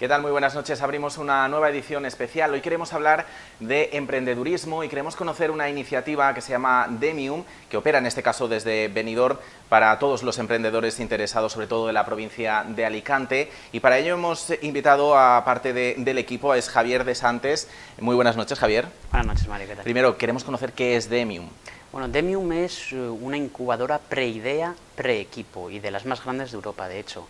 ¿Qué tal? Muy buenas noches. Abrimos una nueva edición especial. Hoy queremos hablar de emprendedurismo y queremos conocer una iniciativa que se llama Demium, que opera en este caso desde Benidorm para todos los emprendedores interesados, sobre todo de la provincia de Alicante. Y para ello hemos invitado a parte del equipo, es Javier de Santes. Muy buenas noches, Javier. Buenas noches, Mario. ¿qué tal? Primero, queremos conocer qué es Demium. Bueno, Demium es eh, una incubadora pre-idea, pre-equipo y de las más grandes de Europa, de hecho.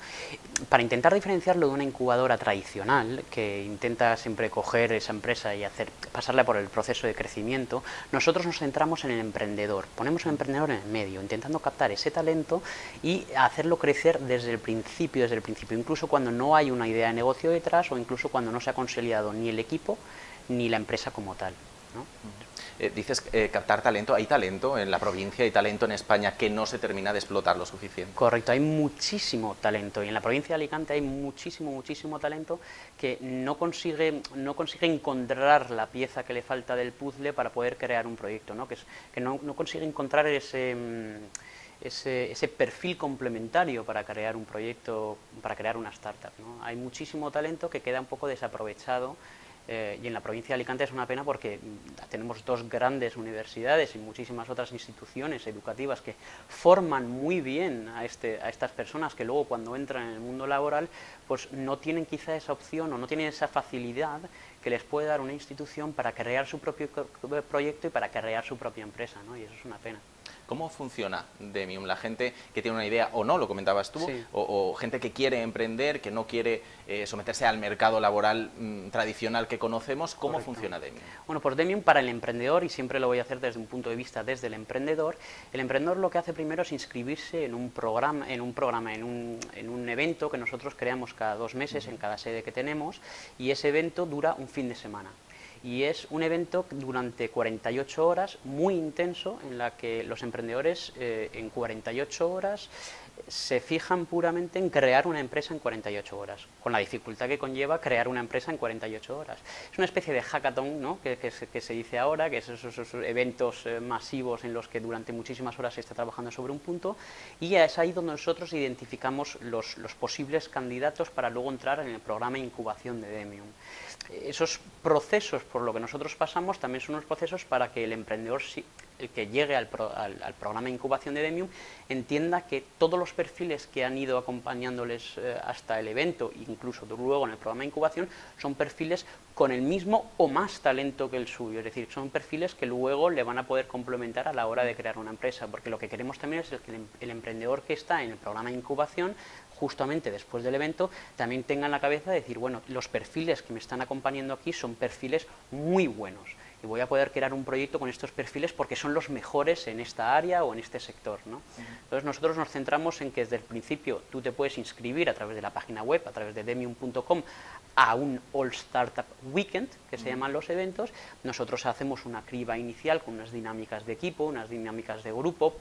Para intentar diferenciarlo de una incubadora tradicional, que intenta siempre coger esa empresa y hacer, pasarla por el proceso de crecimiento, nosotros nos centramos en el emprendedor. Ponemos al emprendedor en el medio, intentando captar ese talento y hacerlo crecer desde el principio, desde el principio, incluso cuando no hay una idea de negocio detrás o incluso cuando no se ha consolidado ni el equipo ni la empresa como tal. ¿No? Eh, dices eh, captar talento, hay talento en la provincia, hay talento en España que no se termina de explotar lo suficiente. Correcto, hay muchísimo talento y en la provincia de Alicante hay muchísimo, muchísimo talento que no consigue, no consigue encontrar la pieza que le falta del puzzle para poder crear un proyecto, ¿no? que, es, que no, no consigue encontrar ese... Mm, ese, ese, perfil complementario para crear un proyecto, para crear una startup. ¿no? Hay muchísimo talento que queda un poco desaprovechado eh, y en la provincia de Alicante es una pena porque tenemos dos grandes universidades y muchísimas otras instituciones educativas que forman muy bien a, este, a estas personas que luego cuando entran en el mundo laboral pues no tienen quizá esa opción o no tienen esa facilidad que les puede dar una institución para crear su propio proyecto y para crear su propia empresa, ¿no? y eso es una pena. ¿Cómo funciona Demium? La gente que tiene una idea o no, lo comentabas tú, o, gente que quiere emprender, que no quiere eh, someterse al mercado laboral mm, tradicional que conocemos, ¿cómo funciona Demium? Bueno, pues Demium para el emprendedor, y siempre lo voy a hacer desde un punto de vista desde el emprendedor, el emprendedor lo que hace primero es inscribirse en un programa, en un, programa, en un, en un evento que nosotros creamos cada dos meses en cada sede que tenemos, y ese evento dura un fin de semana y es un evento durante 48 horas muy intenso en la que los emprendedores eh, en 48 horas se fijan puramente en crear una empresa en 48 horas, con la dificultad que conlleva crear una empresa en 48 horas. Es una especie de hackathon ¿no? que, se dice ahora, que es esos, eventos eh, masivos en los que durante muchísimas horas se está trabajando sobre un punto, y es ahí donde nosotros identificamos los, los posibles candidatos para luego entrar en el programa de incubación de Demium esos procesos por lo que nosotros pasamos también son unos procesos para que el emprendedor, el que llegue al, programa de incubación de Demium, entienda que todos los perfiles que han ido acompañándoles eh, hasta el evento, incluso luego en el programa de incubación, son perfiles con el mismo o más talento que el suyo, es decir, son perfiles que luego le van a poder complementar a la hora de crear una empresa, porque lo que queremos también es que el, el emprendedor que está en el programa de incubación justamente después del evento, también tenga en la cabeza decir, bueno, los perfiles que me están acompañando aquí son perfiles muy buenos y voy a poder crear un proyecto con estos perfiles porque son los mejores en esta área o en este sector. ¿no? Entonces nosotros nos centramos en que desde el principio tú te puedes inscribir a través de la página web, a través de demium.com, a un All Startup Weekend, que se llaman los eventos. Nosotros hacemos una criba inicial con unas dinámicas de equipo, unas dinámicas de grupo,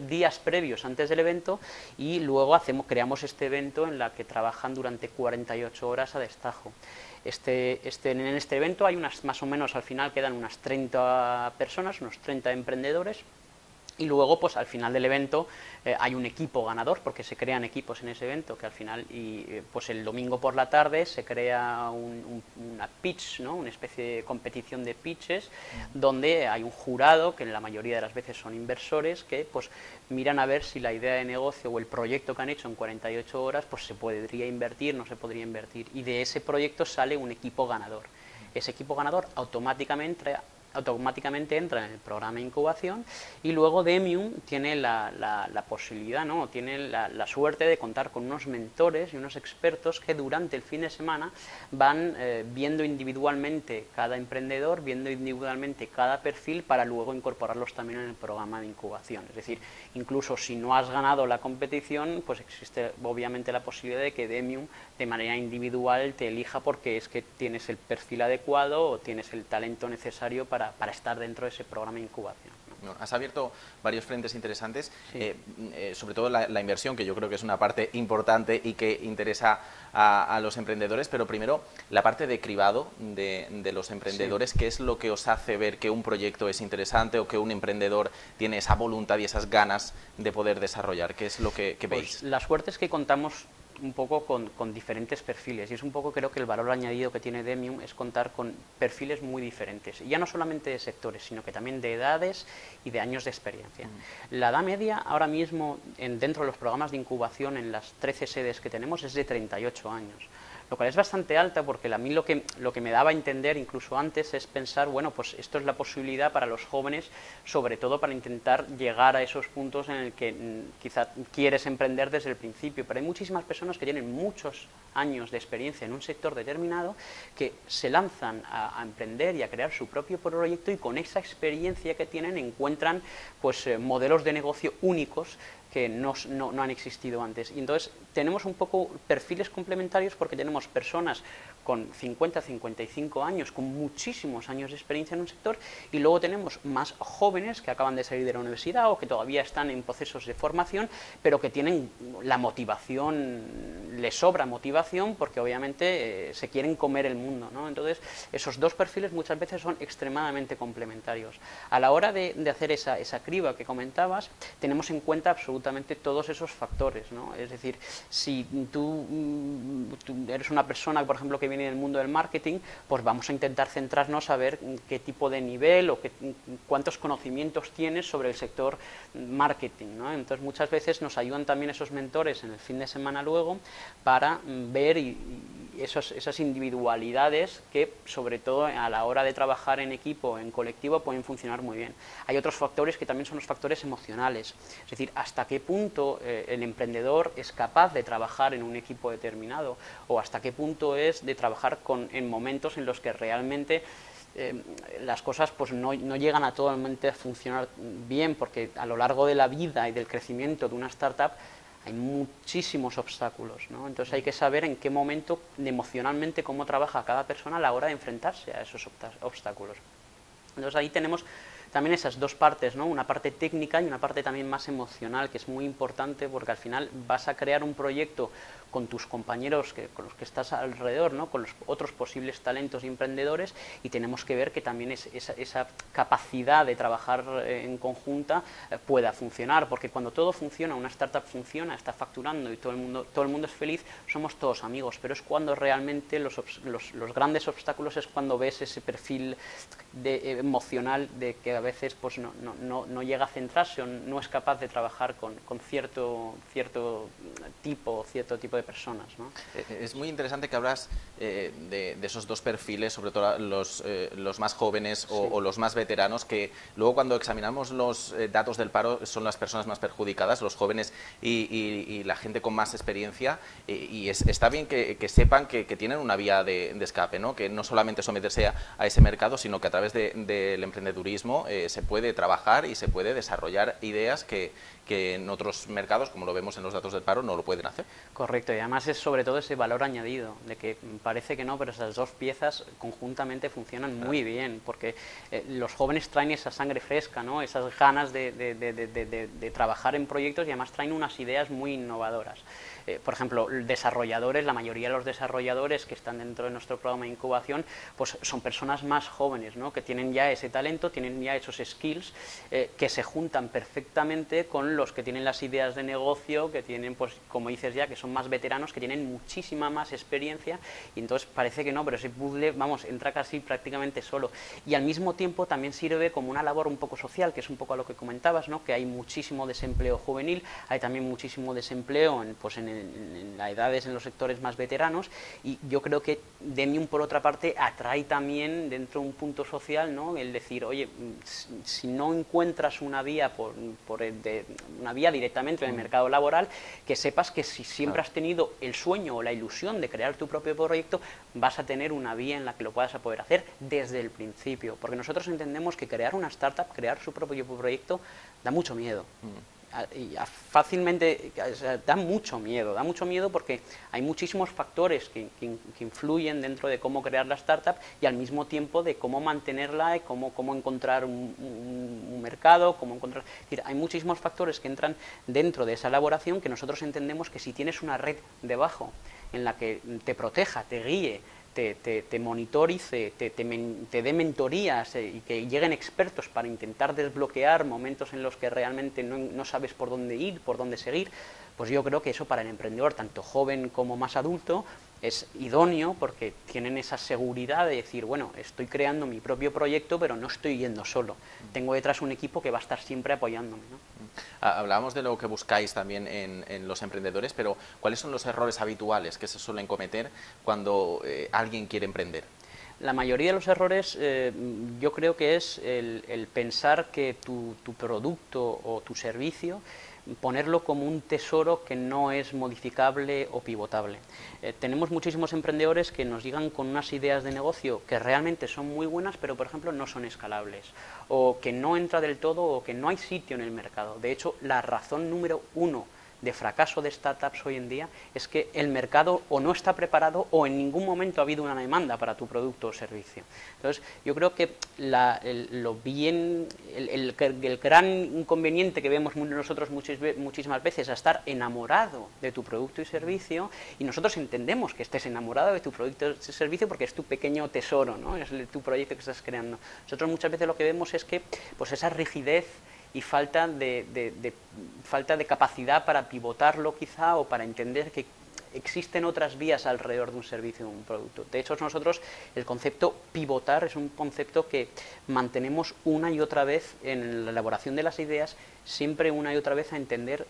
días previos antes del evento y luego hacemos, creamos este evento en la que trabajan durante 48 horas a destajo. Este, este, en este evento hay unas, más o menos, al final quedan unas 30 personas, unos 30 emprendedores, y luego, pues al final del evento eh, hay un equipo ganador, porque se crean equipos en ese evento, que al final, y eh, pues el domingo por la tarde se crea una pitch, ¿no? una especie de competición de pitches, donde hay un jurado, que en la mayoría de las veces son inversores, que pues miran a ver si la idea de negocio o el proyecto que han hecho en 48 horas, pues se podría invertir, no se podría invertir. Y de ese proyecto sale un equipo ganador. Ese equipo ganador automáticamente automáticamente entra en el programa de incubación y luego Demium tiene la, la, posibilidad, ¿no? tiene la, suerte de contar con unos mentores y unos expertos que durante el fin de semana van eh, viendo individualmente cada emprendedor, viendo individualmente cada perfil para luego incorporarlos también en el programa de incubación. Es decir, incluso si no has ganado la competición, pues existe obviamente la posibilidad de que Demium de manera individual te elija porque es que tienes el perfil adecuado o tienes el talento necesario para para, estar dentro de ese programa de incubación. Has abierto varios frentes interesantes, eh, eh, sobre todo la, inversión, que yo creo que es una parte importante y que interesa a, los emprendedores, pero primero la parte de cribado de, los emprendedores, ¿qué es lo que os hace ver que un proyecto es interesante o que un emprendedor tiene esa voluntad y esas ganas de poder desarrollar? ¿Qué es lo que, pues veis? la suerte es que contamos un poco con, con, diferentes perfiles y es un poco creo que el valor añadido que tiene Demium es contar con perfiles muy diferentes, ya no solamente de sectores, sino que también de edades y de años de experiencia. Mm. La edad media ahora mismo en, dentro de los programas de incubación en las 13 sedes que tenemos es de 38 años lo cual es bastante alta porque a mí lo que, lo que me daba a entender incluso antes es pensar, bueno, pues esto es la posibilidad para los jóvenes, sobre todo para intentar llegar a esos puntos en el que mm, quizá quieres emprender desde el principio, pero hay muchísimas personas que tienen muchos años de experiencia en un sector determinado que se lanzan a, emprender y a crear su propio proyecto y con esa experiencia que tienen encuentran pues eh, modelos de negocio únicos que no, no, han existido antes. Y entonces tenemos un poco perfiles complementarios porque tenemos personas con 50, 55 años, con muchísimos años de experiencia en un sector, y luego tenemos más jóvenes que acaban de salir de la universidad o que todavía están en procesos de formación, pero que tienen la motivación, les sobra motivación porque obviamente eh, se quieren comer el mundo. ¿no? Entonces, esos dos perfiles muchas veces son extremadamente complementarios. A la hora de, hacer esa, esa criba que comentabas, tenemos en cuenta absolutamente todos esos factores. ¿no? Es decir, si tú, mm, tú eres una persona, por ejemplo, que viene en el mundo del marketing, pues vamos a intentar centrarnos a ver qué tipo de nivel o qué, cuántos conocimientos tienes sobre el sector marketing. ¿no? Entonces muchas veces nos ayudan también esos mentores en el fin de semana luego para ver y esas individualidades que, sobre todo a la hora de trabajar en equipo, en colectivo, pueden funcionar muy bien. Hay otros factores que también son los factores emocionales, es decir, hasta qué punto eh, el emprendedor es capaz de trabajar en un equipo determinado o hasta qué punto es de trabajar con, en momentos en los que realmente eh, las cosas pues no, no, llegan a totalmente a funcionar bien porque a lo largo de la vida y del crecimiento de una startup hay muchísimos obstáculos, ¿no? Entonces hay que saber en qué momento, emocionalmente, cómo trabaja cada persona a la hora de enfrentarse a esos obstáculos. Entonces ahí tenemos también esas dos partes, ¿no? una parte técnica y una parte también más emocional, que es muy importante porque al final vas a crear un proyecto con tus compañeros que, con los que estás alrededor, ¿no? con los otros posibles talentos y emprendedores y tenemos que ver que también es, esa, capacidad de trabajar eh, en conjunta eh, pueda funcionar, porque cuando todo funciona, una startup funciona, está facturando y todo el mundo, todo el mundo es feliz, somos todos amigos, pero es cuando realmente los, los, grandes obstáculos es cuando ves ese perfil eh, emocional de que a veces pues, no, no, no, llega a centrarse o no es capaz de trabajar con, con cierto, cierto tipo, cierto tipo de personas. ¿no? Eh, eh, es muy interesante que hablas eh, de, esos dos perfiles, sobre todo los, los más jóvenes o, los más veteranos, que luego cuando examinamos los datos del paro son las personas más perjudicadas, los jóvenes y, la gente con más experiencia. y está bien que, sepan que, tienen una vía de, escape, ¿no? que no solamente someterse a, ese mercado, sino que a través del emprendedurismo se puede trabajar y se puede desarrollar ideas que, que en otros mercados, como lo vemos en los datos del paro, no lo pueden hacer. Correcto, y además es sobre todo ese valor añadido, de que parece que no, pero esas dos piezas conjuntamente funcionan muy bien, porque eh, los jóvenes traen esa sangre fresca, ¿no? esas ganas de, de trabajar en proyectos y además traen unas ideas muy innovadoras. Eh, por ejemplo, desarrolladores, la mayoría de los desarrolladores que están dentro de nuestro programa de incubación, pues son personas más jóvenes, ¿no? que tienen ya ese talento, tienen ya esos skills, eh, que se juntan perfectamente con los que tienen las ideas de negocio, que tienen, pues como dices ya, que son más veteranos, que tienen muchísima más experiencia, y entonces parece que no, pero ese puzzle, vamos, entra casi prácticamente solo. Y al mismo tiempo también sirve como una labor un poco social, que es un poco a lo que comentabas, ¿no? que hay muchísimo desempleo juvenil, hay también muchísimo desempleo en, pues, en, las edades, en los sectores más veteranos, y yo creo que Demium, por otra parte, atrae también dentro de un punto social, ¿no? el decir, oye, si no encuentras una vía, por, por una vía directamente en el mm. mercado laboral, que sepas que si siempre has tenido el sueño o la ilusión de crear tu propio proyecto, vas a tener una vía en la que lo puedas poder hacer desde el principio, porque nosotros entendemos que crear una startup, crear su propio proyecto, da mucho miedo. Mm fácilmente da mucho miedo, da mucho miedo porque hay muchísimos factores que, influyen dentro de cómo crear la startup y al mismo tiempo de cómo mantenerla y cómo, cómo encontrar un, mercado, cómo encontrar... hay muchísimos factores que entran dentro de esa elaboración que nosotros entendemos que si tienes una red debajo en la que te proteja, te guíe, te, te, monitorice, te, te, dé mentorías eh, y que lleguen expertos para intentar desbloquear momentos en los que realmente no, sabes por dónde ir, por dónde seguir, pues yo creo que eso para el emprendedor, tanto joven como más adulto, es idóneo porque tienen esa seguridad de decir, bueno, estoy creando mi propio proyecto, pero no estoy yendo solo. Tengo detrás un equipo que va a estar siempre apoyándome. Hablábamos de lo que buscáis también en, los emprendedores, pero ¿cuáles son los errores habituales que se suelen cometer cuando eh, alguien quiere emprender? La mayoría de los errores eh, yo creo que es el, pensar que tu, tu producto o tu servicio ponerlo como un tesoro que no es modificable o pivotable. Eh, tenemos muchísimos emprendedores que nos llegan con unas ideas de negocio que realmente son muy buenas, pero por ejemplo no son escalables, o que no entra del todo, o que no hay sitio en el mercado. De hecho, la razón número uno de fracaso de startups hoy en día es que el mercado o no está preparado o en ningún momento ha habido una demanda para tu producto o servicio. Entonces, yo creo que el, lo bien, el, gran inconveniente que vemos nosotros muchísimas veces es estar enamorado de tu producto y servicio y nosotros entendemos que estés enamorado de tu producto y servicio porque es tu pequeño tesoro, ¿no? es tu proyecto que estás creando. Nosotros muchas veces lo que vemos es que pues esa rigidez y falta de, falta de capacidad para pivotarlo quizá o para entender que existen otras vías alrededor de un servicio o un producto. De hecho, nosotros el concepto pivotar es un concepto que mantenemos una y otra vez en la elaboración de las ideas, siempre una y otra vez a entender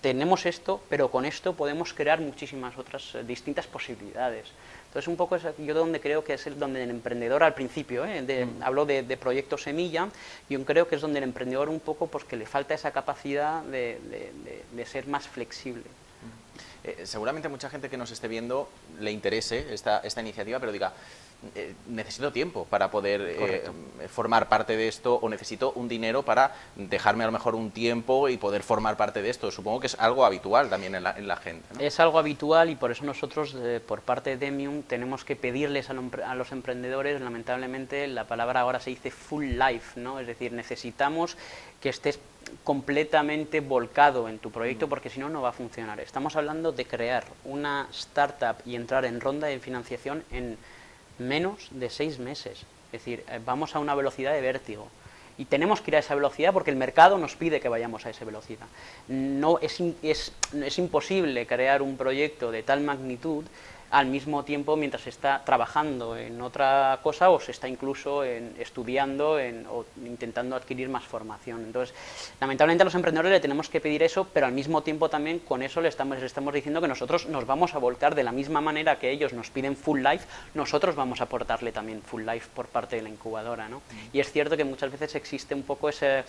tenemos esto, pero con esto podemos crear muchísimas otras eh, distintas posibilidades. Entonces, un poco es yo donde creo que es el, donde el emprendedor al principio, ¿eh? de, mm. hablo de, de, proyecto semilla, yo creo que es donde el emprendedor un poco pues que le falta esa capacidad de, de ser más flexible. Mm. Eh, seguramente mucha gente que nos esté viendo le interese esta, esta iniciativa, pero diga, eh, necesito tiempo para poder eh, formar parte de esto o necesito un dinero para dejarme a lo mejor un tiempo y poder formar parte de esto. Supongo que es algo habitual también en la, gente. Es algo habitual y por eso nosotros, eh, por parte de Demium, tenemos que pedirles a, los emprendedores, lamentablemente la palabra ahora se dice full life, ¿no? es decir, necesitamos que estés completamente volcado en tu proyecto porque si no, no va a funcionar. Estamos hablando de crear una startup y entrar en ronda de financiación en menos de seis meses. Es decir, eh, vamos a una velocidad de vértigo. Y tenemos que ir a esa velocidad porque el mercado nos pide que vayamos a esa velocidad. No es, es, es imposible crear un proyecto de tal magnitud al mismo tiempo mientras está trabajando en otra cosa o se está incluso en, estudiando en, o intentando adquirir más formación. Entonces, lamentablemente a los emprendedores le tenemos que pedir eso, pero al mismo tiempo también con eso le estamos, le estamos diciendo que nosotros nos vamos a volcar de la misma manera que ellos nos piden full life, nosotros vamos a aportarle también full life por parte de la incubadora. ¿no? Y es cierto que muchas veces existe un poco ese,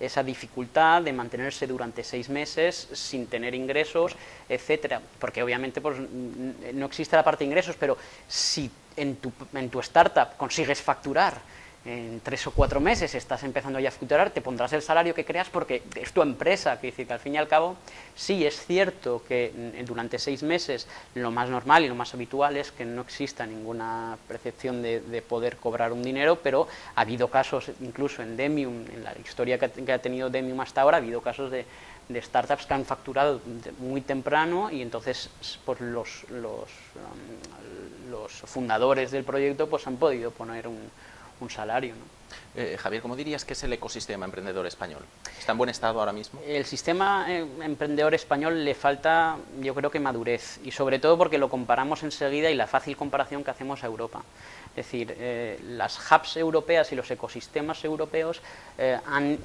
esa dificultad de mantenerse durante seis meses sin tener ingresos, etcétera, porque obviamente pues, no existe la parte de ingresos, pero si en tu, en tu startup consigues facturar en tres o cuatro meses estás empezando ya a facturar, te pondrás el salario que creas porque es tu empresa, que decir que al fin y al cabo sí es cierto que durante seis meses lo más normal y lo más habitual es que no exista ninguna percepción de, poder cobrar un dinero, pero ha habido casos, incluso en Demium, en la historia que ha tenido Demium hasta ahora, ha habido casos de, de startups que han facturado muy temprano y entonces pues, los, los, um, los fundadores del proyecto pues, han podido poner un, un salario. Eh, Javier, ¿cómo dirías que es el ecosistema emprendedor español? ¿Está en buen estado ahora mismo? El sistema eh, emprendedor español le falta, yo creo que madurez, y sobre todo porque lo comparamos enseguida y la fácil comparación que hacemos a Europa. Es decir, eh, las hubs europeas y los ecosistemas europeos han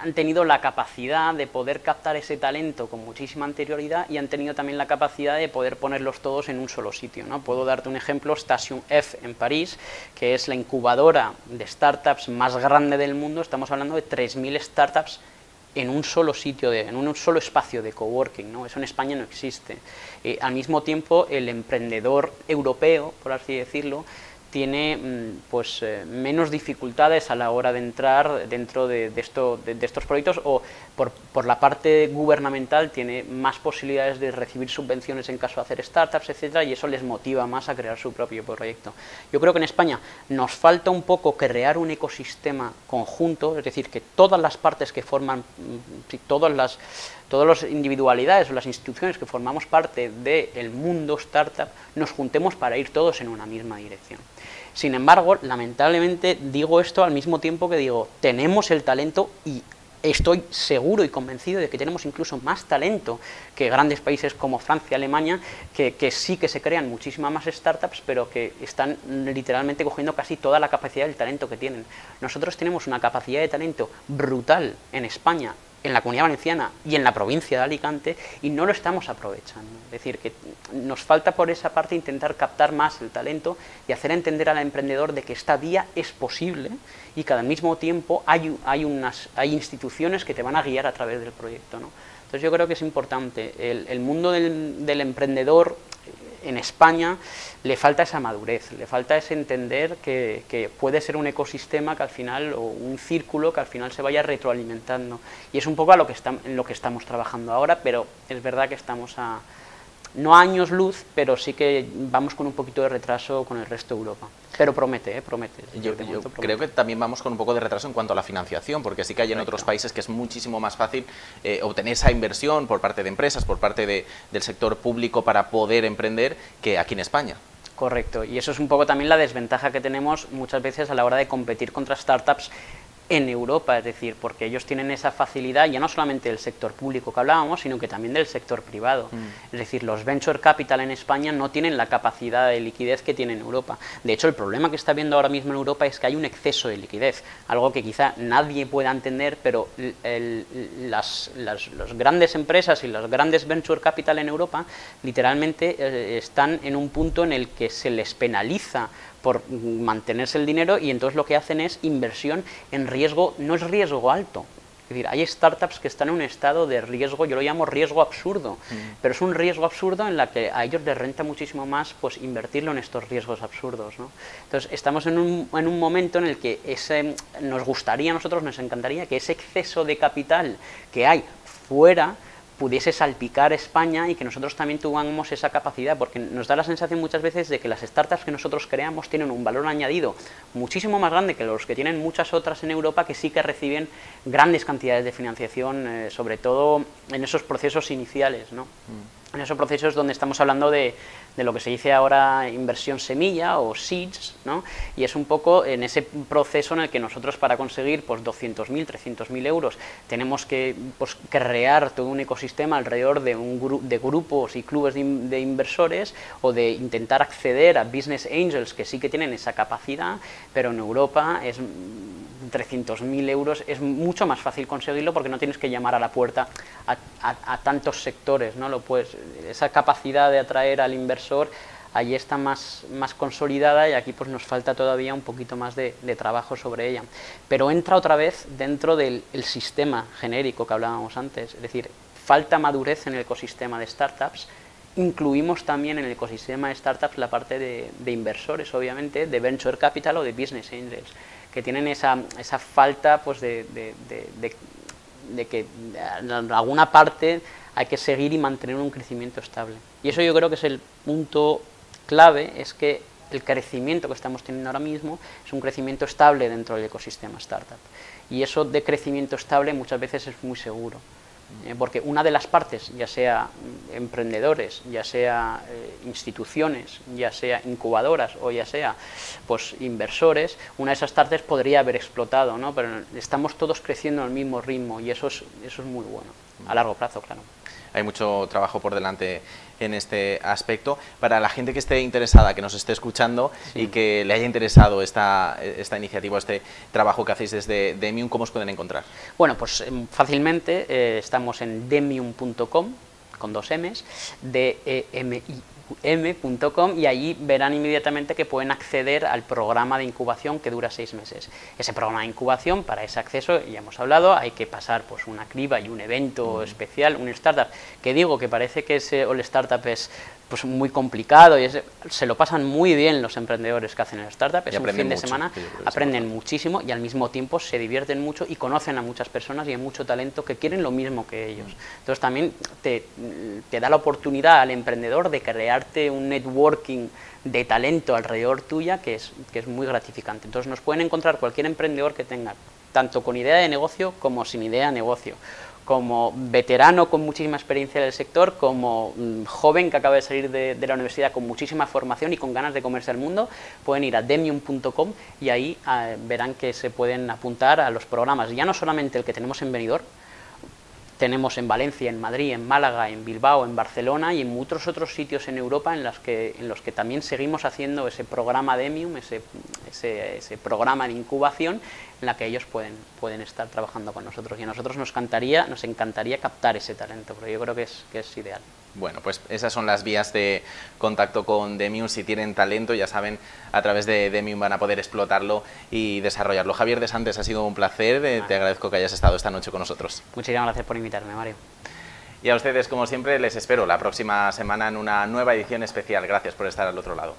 han tenido la capacidad de poder captar ese talento con muchísima anterioridad y han tenido también la capacidad de poder ponerlos todos en un solo sitio. ¿no? Puedo darte un ejemplo, Station F en París, que es la incubadora de startups más grande del mundo, estamos hablando de 3.000 startups en un solo sitio, en un solo espacio de coworking, ¿no? Eso en España no existe. Eh, al mismo tiempo, el emprendedor europeo, por así decirlo, tiene mm, pues, eh, menos dificultades a la hora de entrar dentro de, esto, de, estos proyectos o por, por, la parte gubernamental tiene más posibilidades de recibir subvenciones en caso de hacer startups, etcétera, y eso les motiva más a crear su propio proyecto. Yo creo que en España nos falta un poco crear un ecosistema conjunto, es decir, que todas las partes que forman, mm, todas las todas las individualidades o las instituciones que formamos parte del mundo startup nos juntemos para ir todos en una misma dirección. Sin embargo, lamentablemente digo esto al mismo tiempo que digo, tenemos el talento y estoy seguro y convencido de que tenemos incluso más talento que grandes países como Francia, Alemania, que, que, sí que se crean muchísimas más startups, pero que están literalmente cogiendo casi toda la capacidad del talento que tienen. Nosotros tenemos una capacidad de talento brutal en España en la Comunidad Valenciana y en la provincia de Alicante y no lo estamos aprovechando. Es decir, que nos falta por esa parte intentar captar más el talento y hacer entender al emprendedor de que esta vía es posible y que al mismo tiempo hay, hay, unas, hay instituciones que te van a guiar a través del proyecto. ¿no? Entonces yo creo que es importante. El, el mundo del, del emprendedor en España le falta esa madurez, le falta ese entender que, puede ser un ecosistema que al final, o un círculo que al final se vaya retroalimentando. Y es un poco a en lo que estamos trabajando ahora, pero es verdad que estamos a, no años luz, pero sí que vamos con un poquito de retraso con el resto de Europa. Pero promete, ¿eh? promete. Yo, yo promete. creo que también vamos con un poco de retraso en cuanto a la financiación, porque sí que hay en otros países que es muchísimo más fácil eh, obtener esa inversión por parte de empresas, por parte de, del sector público para poder emprender que aquí en España. Correcto, y eso es un poco también la desventaja que tenemos muchas veces a la hora de competir contra startups en Europa, es decir, porque ellos tienen esa facilidad ya no solamente del sector público que hablábamos, sino que también del sector privado. Mm. Es decir, los venture capital en España no tienen la capacidad de liquidez que tiene en Europa. De hecho, el problema que está viendo ahora mismo en Europa es que hay un exceso de liquidez, algo que quizá nadie pueda entender, pero el, las, las los grandes empresas y las grandes venture capital en Europa literalmente eh, están en un punto en el que se les penaliza por mantenerse el dinero y entonces lo que hacen es inversión en riesgo, no es riesgo alto. Es decir, hay startups que están en un estado de riesgo, yo lo llamo riesgo absurdo, mm. pero es un riesgo absurdo en la que a ellos les renta muchísimo más pues invertirlo en estos riesgos absurdos. ¿no? Entonces, estamos en un, en un momento en el que ese, nos gustaría, a nosotros nos encantaría que ese exceso de capital que hay fuera pudiese salpicar España y que nosotros también tuviéramos esa capacidad, porque nos da la sensación muchas veces de que las startups que nosotros creamos tienen un valor añadido muchísimo más grande que los que tienen muchas otras en Europa que sí que reciben grandes cantidades de financiación, eh, sobre todo en esos procesos iniciales. ¿no? Mm. En esos procesos donde estamos hablando de, de lo que se dice ahora inversión semilla o seeds, ¿no? y es un poco en ese proceso en el que nosotros para conseguir pues, 200.000, 300.000 euros tenemos que pues, crear todo un ecosistema alrededor de, un gru de grupos y clubes de, in de, inversores o de intentar acceder a business angels que sí que tienen esa capacidad, pero en Europa es 300.000 euros es mucho más fácil conseguirlo porque no tienes que llamar a la puerta a, a, a tantos sectores, ¿no? Lo puedes, esa capacidad de atraer al inversor allí está más, más consolidada y aquí pues nos falta todavía un poquito más de, trabajo sobre ella. Pero entra otra vez dentro del sistema genérico que hablábamos antes, es decir, falta madurez en el ecosistema de startups, incluimos también en el ecosistema de startups la parte de, inversores, obviamente, de venture capital o de business angels que tienen esa, esa falta pues, de, de, de, que en alguna parte hay que seguir y mantener un crecimiento estable. Y eso yo creo que es el punto clave, es que el crecimiento que estamos teniendo ahora mismo es un crecimiento estable dentro del ecosistema startup. Y eso de crecimiento estable muchas veces es muy seguro. Eh, porque una de las partes, ya sea emprendedores, ya sea eh, instituciones, ya sea incubadoras o ya sea pues inversores, una de esas partes podría haber explotado, ¿no? pero estamos todos creciendo al mismo ritmo y eso es, eso es muy bueno, a largo plazo, claro hay mucho trabajo por delante en este aspecto. Para la gente que esté interesada, que nos esté escuchando sí. y que le haya interesado esta, esta iniciativa, este trabajo que hacéis desde Demium, ¿cómo os pueden encontrar? Bueno, pues fácilmente eh, estamos en demium.com con dos M's, D-E-M-I m.com y allí verán inmediatamente que pueden acceder al programa de incubación que dura seis meses. Ese programa de incubación, para ese acceso, ya hemos hablado, hay que pasar pues, una criba y un evento mm. especial, un startup, que digo que parece que ese All Startup es pues muy complicado y es, se lo pasan muy bien los emprendedores que hacen el startup, es un fin de mucho, semana, aprenden muchísimo y al mismo tiempo se divierten mucho y conocen a muchas personas y hay mucho talento que quieren lo mismo que ellos. Entonces también te, te da la oportunidad al emprendedor de crearte un networking de talento alrededor tuya que es, que es muy gratificante. Entonces nos pueden encontrar cualquier emprendedor que tenga, tanto con idea de negocio como sin idea de negocio como veterano con muchísima experiencia del sector, como mm, joven que acaba de salir de, la universidad con muchísima formación y con ganas de comerse el mundo, pueden ir a demium.com y ahí ah, verán que se pueden apuntar a los programas, ya no solamente el que tenemos en Benidorm, tenemos en Valencia, en Madrid, en Málaga, en Bilbao, en Barcelona y en muchos otros sitios en Europa en en los que también seguimos haciendo ese programa Demium, ese, ese, programa de incubación en la que ellos pueden, pueden estar trabajando con nosotros. Y a nosotros nos, encantaría, nos encantaría captar ese talento, porque yo creo que es, que es ideal. Bueno, pues esas son las vías de contacto con Demium. Si tienen talento, ya saben, a través de Demium van a poder explotarlo y desarrollarlo. Javier de Santos, ha sido un placer. Eh, te agradezco que hayas estado esta noche con nosotros. Muchísimas gracias por invitarme, Mario. Y a ustedes, como siempre, les espero la próxima semana en una nueva edición especial. Gracias por estar al otro lado.